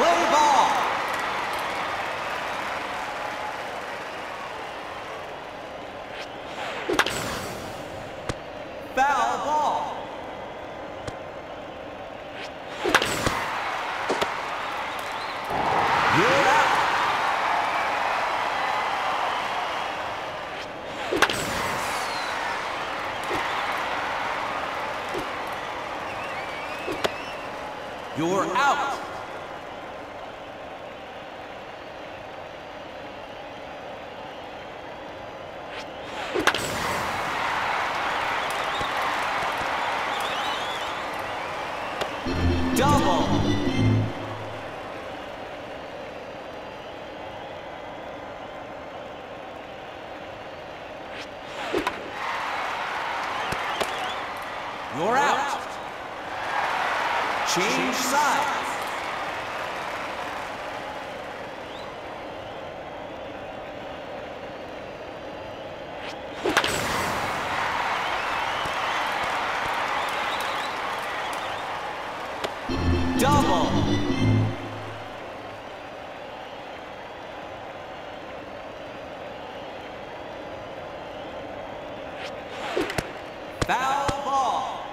Play ball. Foul ball. You're out. You're out. Double. Foul ball.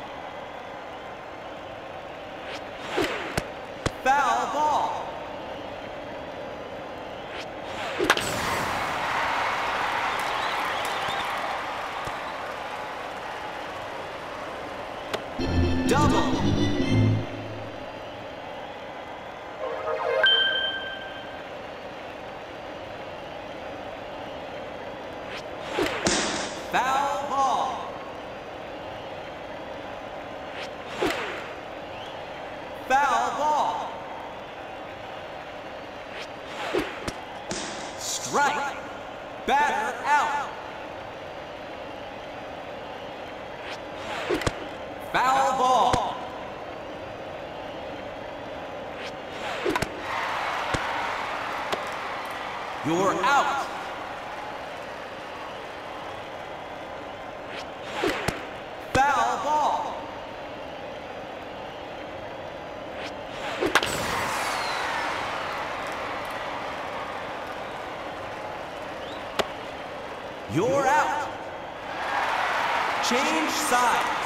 Foul ball. Double. Foul ball. Foul ball. Strike. Batter out. Foul ball. You're out. Foul ball. You're out. Change sides.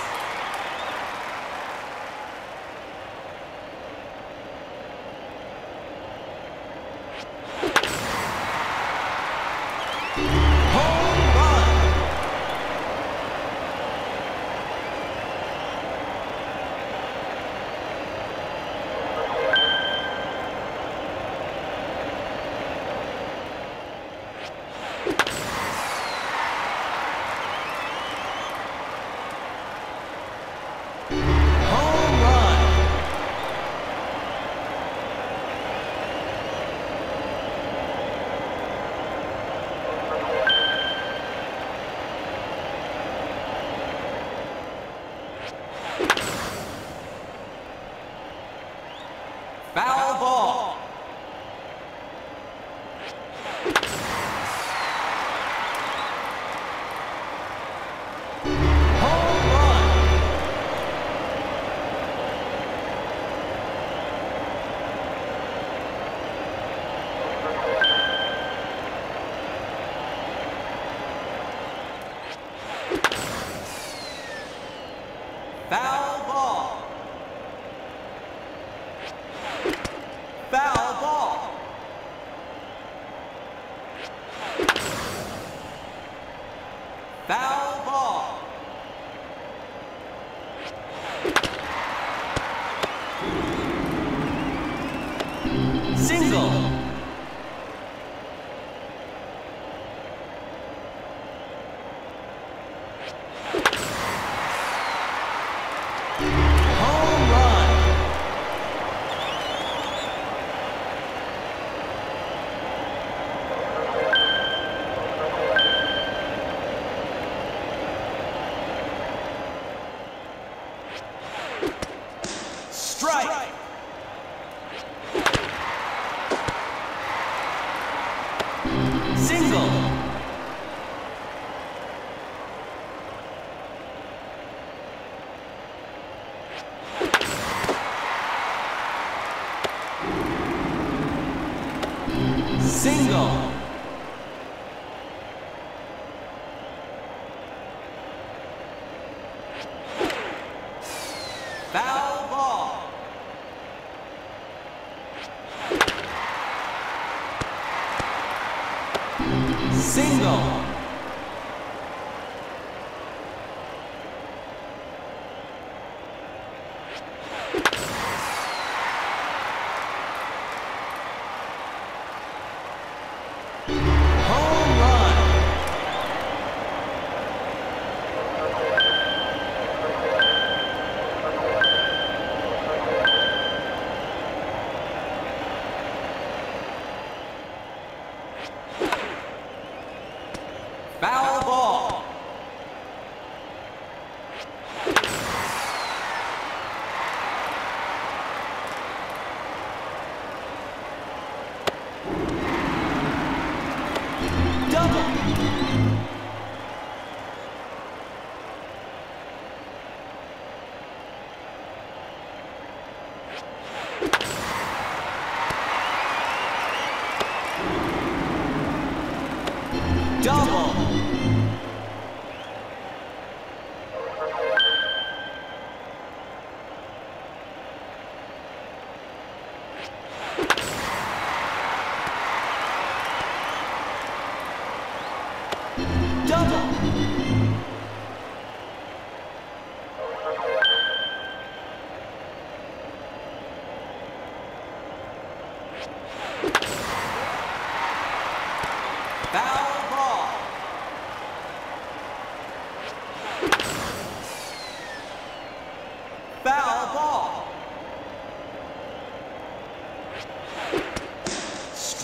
Foul strike. Single. Single. Single. Foul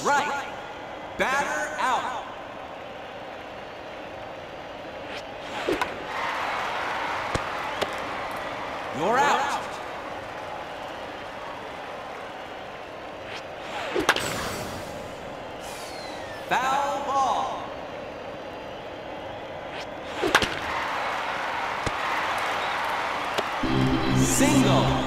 Strike. Batter out. You're out. Foul ball. Single.